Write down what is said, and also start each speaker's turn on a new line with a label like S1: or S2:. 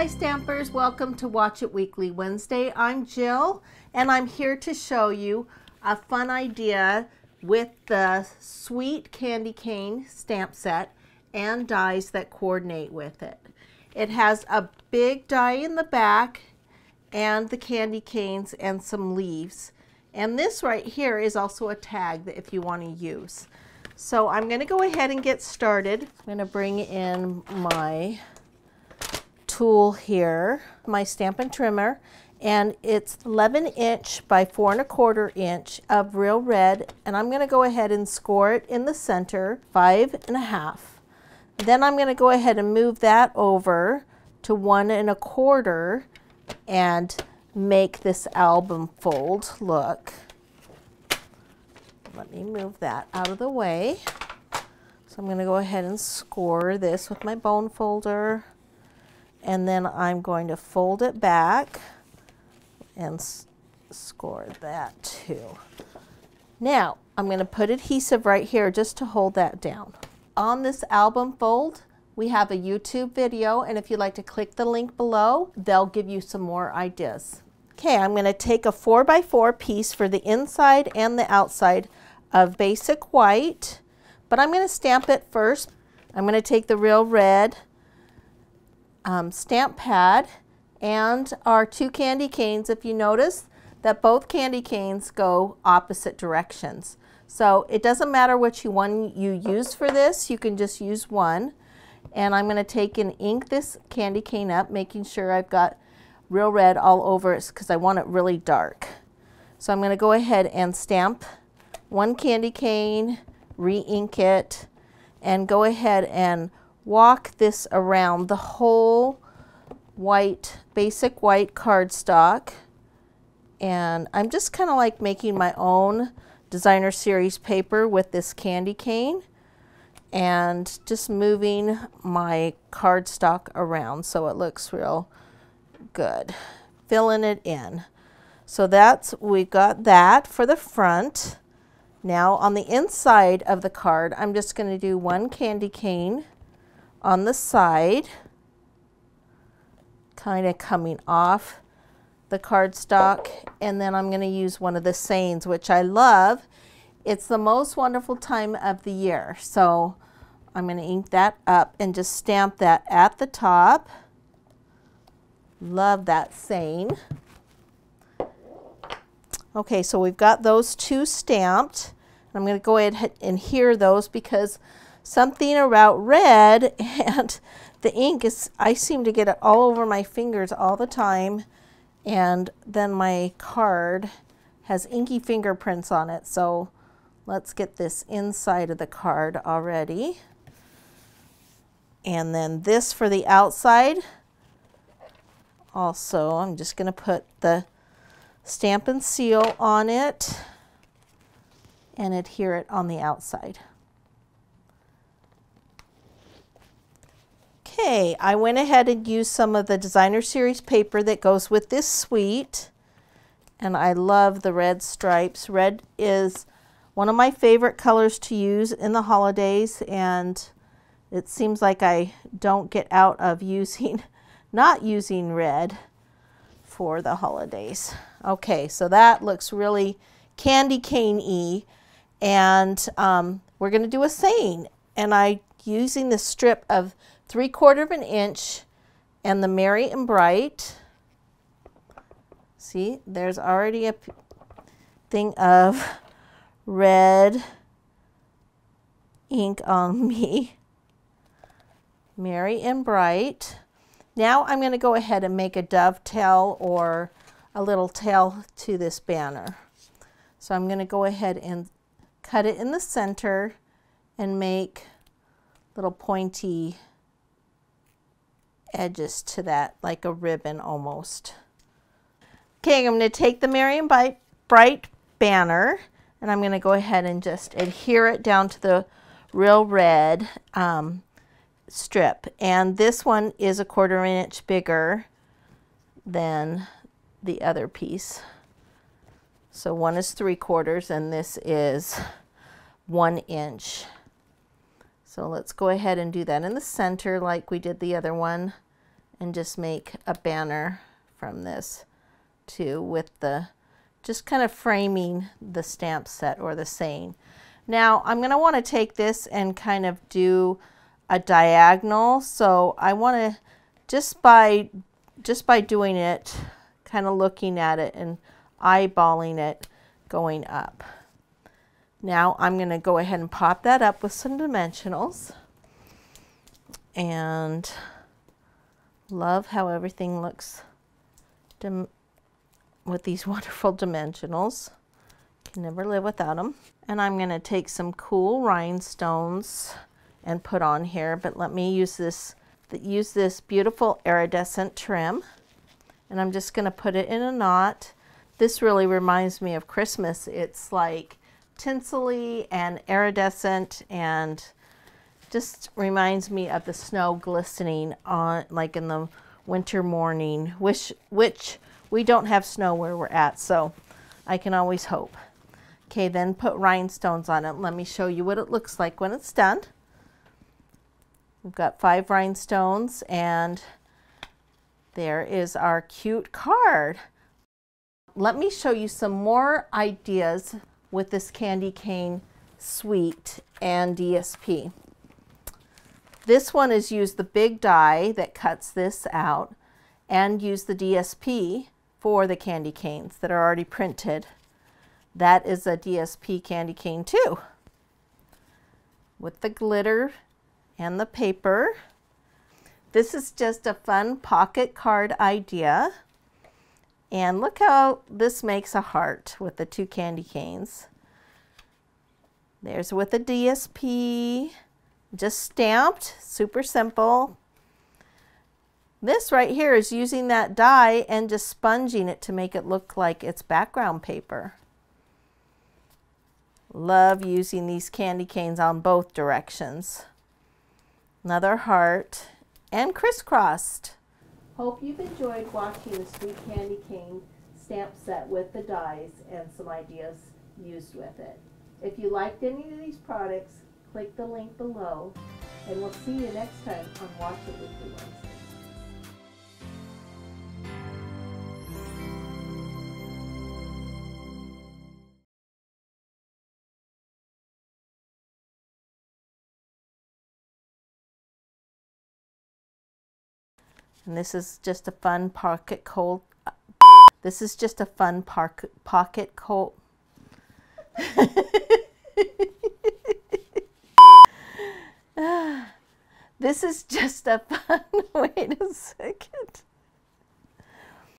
S1: Hi Stampers, welcome to Watch It Weekly Wednesday. I'm Jill and I'm here to show you a fun idea with the Sweet Candy Cane stamp set and dies that coordinate with it. It has a big die in the back and the candy canes and some leaves. And this right here is also a tag that if you want to use. So I'm going to go ahead and get started. I'm going to bring in my tool here, my Stampin' Trimmer, and it's 11 inch by four and a quarter inch of real red, and I'm gonna go ahead and score it in the center, five and a half. Then I'm gonna go ahead and move that over to one and a quarter and make this album fold look. Let me move that out of the way. So I'm going to go ahead and score this with my bone folder and then I'm going to fold it back and score that too. Now I'm going to put adhesive right here just to hold that down. On this album fold we have a YouTube video and if you'd like to click the link below they'll give you some more ideas. Okay, I'm going to take a 4x4 piece for the inside and the outside of basic white, but I'm going to stamp it first. I'm going to take the real red um, stamp pad and our two candy canes, if you notice that both candy canes go opposite directions. So it doesn't matter which one you use for this, you can just use one. And I'm going to take and ink this candy cane up, making sure I've got real red all over it because I want it really dark. So I'm going to go ahead and stamp one candy cane, re-ink it, and go ahead and walk this around the whole white, basic white cardstock. And I'm just kind of like making my own designer series paper with this candy cane and just moving my cardstock around so it looks real good. Filling it in. So that's, we got that for the front. Now on the inside of the card, I'm just going to do one candy cane on the side, kind of coming off the cardstock, and then I'm going to use one of the sayings, which I love. It's the most wonderful time of the year. So I'm going to ink that up and just stamp that at the top. Love that saying. Okay, so we've got those two stamped. I'm going to go ahead and hear those because something about red and the ink is, I seem to get it all over my fingers all the time. And then my card has inky fingerprints on it. So let's get this inside of the card already. And then this for the outside. Also, I'm just going to put the Stampin' Seal on it and adhere it on the outside. Okay, I went ahead and used some of the designer series paper that goes with this suite and I love the red stripes. Red is one of my favorite colors to use in the holidays and it seems like I don't get out of using not using red for the holidays. Okay, so that looks really candy cane-y and um, we're going to do a saying and I using the strip of three quarter of an inch and the Merry and Bright. See, there's already a thing of red ink on me. Merry and Bright. Now I'm going to go ahead and make a dovetail or a little tail to this banner. So I'm going to go ahead and cut it in the center and make little pointy edges to that, like a ribbon almost. Okay, I'm going to take the and Bright banner and I'm going to go ahead and just adhere it down to the real red um, strip. And this one is a quarter inch bigger than the other piece. So one is three quarters and this is one inch. So let's go ahead and do that in the center like we did the other one and just make a banner from this too with the just kind of framing the stamp set or the saying. Now I'm going to want to take this and kind of do a diagonal. So I want to just by just by doing it, kind of looking at it and eyeballing it going up. Now I'm going to go ahead and pop that up with some dimensionals and love how everything looks with these wonderful dimensionals. Can never live without them. And I'm going to take some cool rhinestones and put on here, but let me use this use this beautiful iridescent trim. And I'm just going to put it in a knot. This really reminds me of Christmas. It's like tinsely and iridescent and just reminds me of the snow glistening on like in the winter morning, which which we don't have snow where we're at, so I can always hope. Okay, then put rhinestones on it. Let me show you what it looks like when it's done. We've got five rhinestones and there is our cute card. Let me show you some more ideas with this candy cane suite and DSP. This one is use the big die that cuts this out and use the DSP for the candy canes that are already printed. That is a DSP candy cane too with the glitter and the paper. This is just a fun pocket card idea. And look how this makes a heart with the two candy canes. There's with a DSP, just stamped, super simple. This right here is using that die and just sponging it to make it look like it's background paper. Love using these candy canes on both directions another heart, and crisscrossed. Hope you've enjoyed watching the Sweet Candy Cane stamp set with the dies and some ideas used with it. If you liked any of these products, click the link below, and we'll see you next time on Watch It Weekly Wednesday. And this is just a fun pocket cold. This is just a fun park, pocket cold. this is just a fun, wait a second.